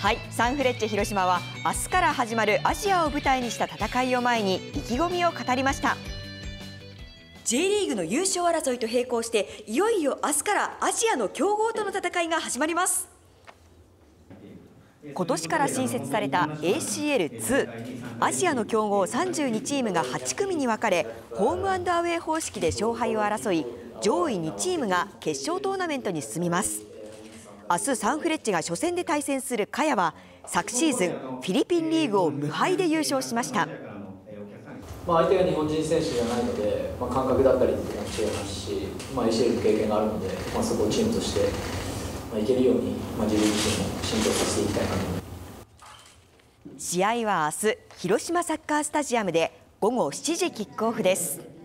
はい。サンフレッチェ広島は明日から始まるアジアを舞台にした戦いを前に意気込みを語りました。J リーグの優勝争いと並行していよいよ明日からアジアの強豪との戦いが始まります。今年から新設された ACL2 アジアの強豪32チームが8組に分かれホームアンドアウェー方式で勝敗を争い上位2チームが決勝トーナメントに進みます明日サンフレッチェが初戦で対戦するカヤは昨シーズンフィリピンリーグを無敗で優勝しましたまあ、相手が日本人選手じゃないので、まあ、感覚だったりっていうのは違いますし、まあ、ACL の経験があるので、まあ、そこをチームとして、まあ、いけるように、まあ、自分自身も浸透させていきたいなと試合は明日広島サッカースタジアムで午後7時キックオフです。